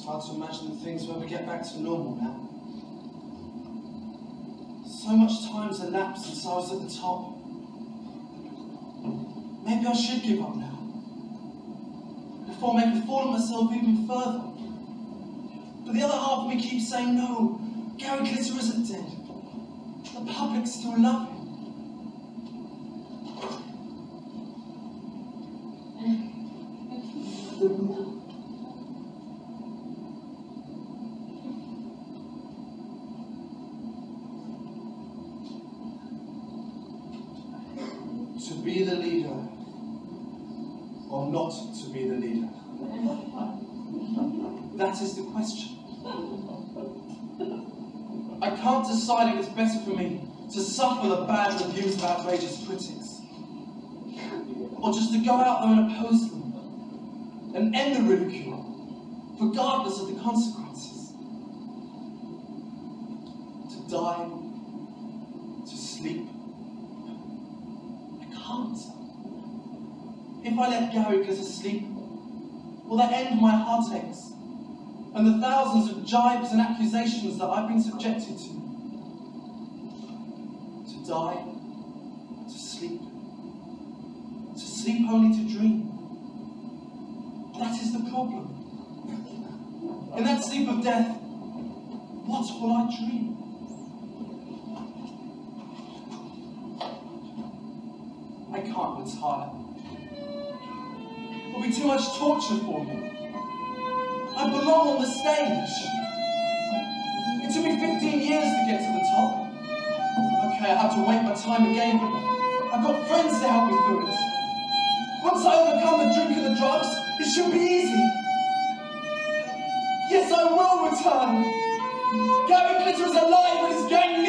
It's hard to imagine the things will we get back to normal now. So much time's elapsed since I was at the top. Maybe I should give up now. Before making a fool of myself even further. But the other half of me keeps saying, no, Gary Glitter isn't dead. The public still love him. Be the leader or not to be the leader? That is the question. I can't decide if it's better for me to suffer the bad reviews of outrageous critics or just to go out there and oppose them and end the ridicule, regardless of the consequences. To die, to sleep, If I let Gary go to sleep, will that end my heartaches and the thousands of jibes and accusations that I've been subjected to? To die, to sleep, to sleep only to dream. That is the problem. In that sleep of death, what will I dream? I can't retire. It'll be too much torture for me. I belong on the stage. It took me 15 years to get to the top. Okay, I have to wait my time again, but I've got friends to help me through it. Once I overcome the drink and the drugs, it should be easy. Yes, I will return. Gary Glitter is alive and his gang